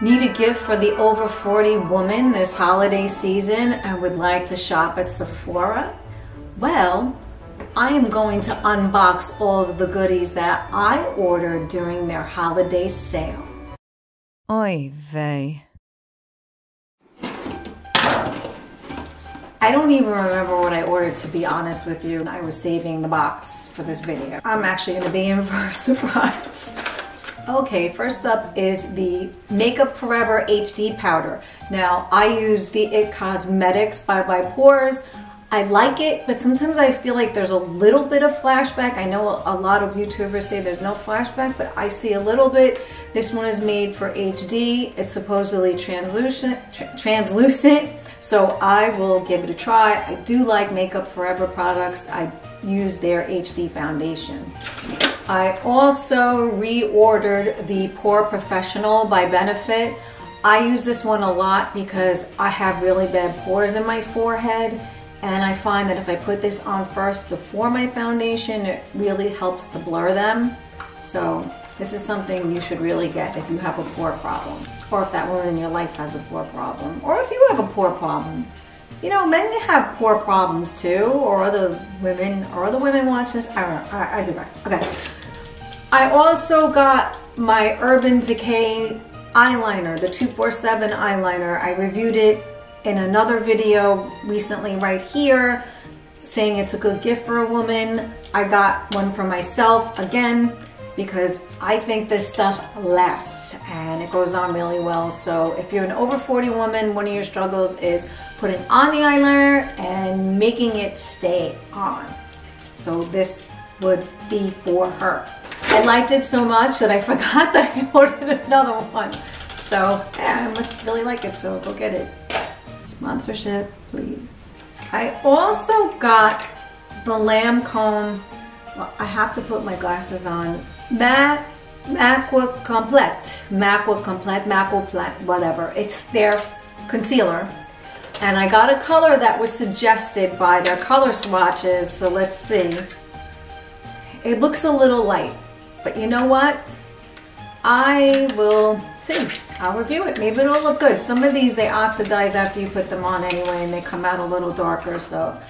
Need a gift for the over 40 woman this holiday season and would like to shop at Sephora? Well, I am going to unbox all of the goodies that I ordered during their holiday sale. Oy vey. I don't even remember what I ordered to be honest with you. I was saving the box for this video. I'm actually gonna be in for a surprise. Okay, first up is the Makeup Forever HD powder. Now, I use the IT Cosmetics Bye Bye Pores. I like it, but sometimes I feel like there's a little bit of flashback. I know a lot of YouTubers say there's no flashback, but I see a little bit. This one is made for HD. It's supposedly translucent, tra translucent, so I will give it a try. I do like Makeup Forever products. I use their HD foundation. I also reordered the POREfessional by Benefit. I use this one a lot because I have really bad pores in my forehead and I find that if I put this on first before my foundation, it really helps to blur them. So this is something you should really get if you have a pore problem or if that woman in your life has a pore problem or if you have a pore problem. You know, men have pore problems too, or other women, or other women watch this. I don't know. I, I digress. Okay. I also got my Urban Decay eyeliner, the 247 eyeliner. I reviewed it in another video recently right here saying it's a good gift for a woman. I got one for myself again because I think this stuff lasts and it goes on really well. So if you're an over 40 woman, one of your struggles is putting on the eyeliner and making it stay on. So this would be for her. I liked it so much that I forgot that I ordered another one. So yeah, I must really like it, so go get it. Sponsorship, please. I also got the Lancome, well, I have to put my glasses on, matte Macqua Complete, Macqua Complete, Macqua whatever. It's their concealer. And I got a color that was suggested by their color swatches, so let's see. It looks a little light, but you know what? I will see. I'll review it. Maybe it'll look good. Some of these, they oxidize after you put them on anyway, and they come out a little darker, so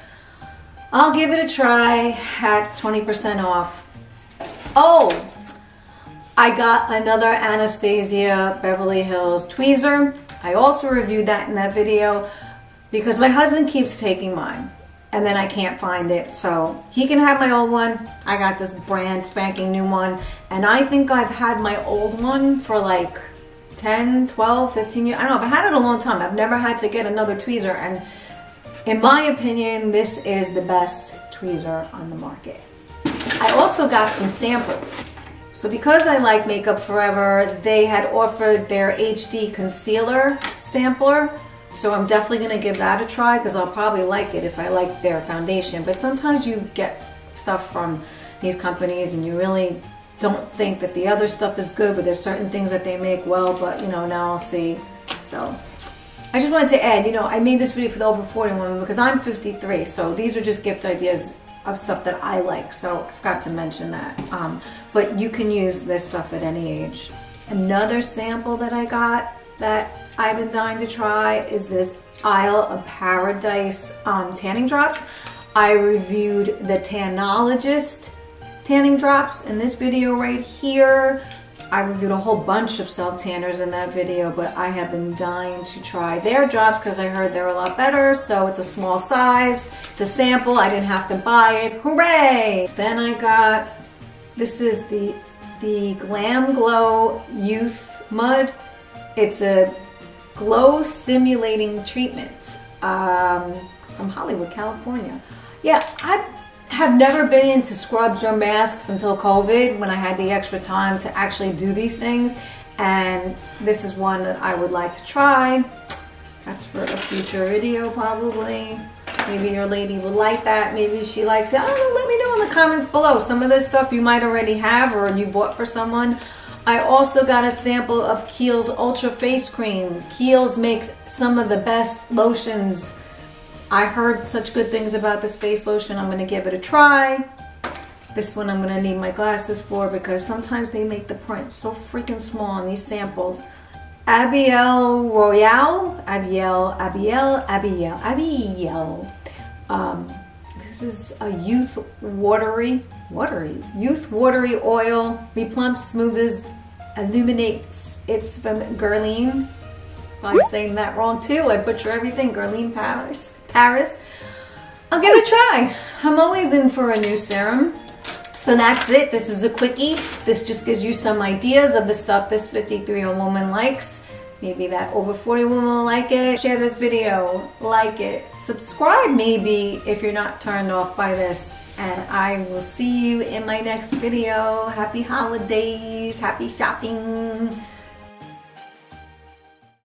I'll give it a try at 20% off. Oh, I got another Anastasia Beverly Hills tweezer. I also reviewed that in that video because my husband keeps taking mine and then I can't find it. So he can have my old one. I got this brand spanking new one. And I think I've had my old one for like 10, 12, 15 years. I don't know, I've had it a long time. I've never had to get another tweezer. And in my opinion, this is the best tweezer on the market. I also got some samples. So because I like Makeup Forever, they had offered their HD concealer sampler so I'm definitely gonna give that a try because I'll probably like it if I like their foundation. But sometimes you get stuff from these companies and you really don't think that the other stuff is good, but there's certain things that they make well, but you know, now I'll see. So I just wanted to add, you know, I made this video for the over 40 women because I'm 53. So these are just gift ideas of stuff that I like. So I forgot to mention that. Um, but you can use this stuff at any age. Another sample that I got that I've been dying to try is this Isle of Paradise um, tanning drops. I reviewed the Tanologist tanning drops in this video right here. I reviewed a whole bunch of self tanners in that video, but I have been dying to try their drops because I heard they're a lot better. So it's a small size, it's a sample, I didn't have to buy it. Hooray! Then I got, this is the, the Glam Glow Youth Mud it's a glow stimulating treatment um, from Hollywood, California. Yeah, I have never been into scrubs or masks until COVID when I had the extra time to actually do these things. And this is one that I would like to try. That's for a future video probably. Maybe your lady would like that. Maybe she likes it. I don't know. Let me know in the comments below. Some of this stuff you might already have or you bought for someone. I also got a sample of Kiehl's Ultra Face Cream. Kiehl's makes some of the best lotions. I heard such good things about this face lotion. I'm to give it a try. This one I'm to need my glasses for because sometimes they make the print so freaking small on these samples. Abiel Royale, Abiel, Abiel, Abiel, Abiel. Um, this is a youth watery, watery, youth watery oil, replumps, smooths, illuminates. It's from Guerlain. I'm saying that wrong too. I butcher everything. Guerlain Paris. Paris. I'll give it a try. I'm always in for a new serum. So that's it. This is a quickie. This just gives you some ideas of the stuff this 53 year old woman likes. Maybe that over 40 woman will like it. Share this video, like it, subscribe maybe if you're not turned off by this. And I will see you in my next video. Happy holidays, happy shopping.